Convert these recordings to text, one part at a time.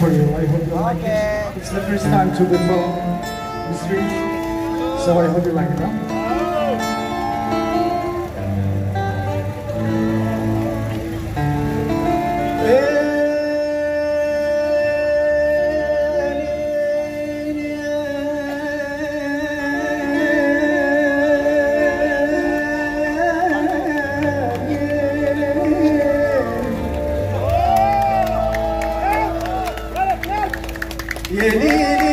for you. I hope you like it. It's the first time to perform the street, so I hope you like it. Huh? 耶！你。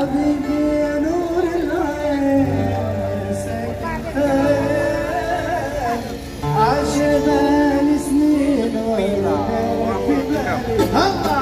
حبيبي يا نور العين. عجباني سنين بالي هلا.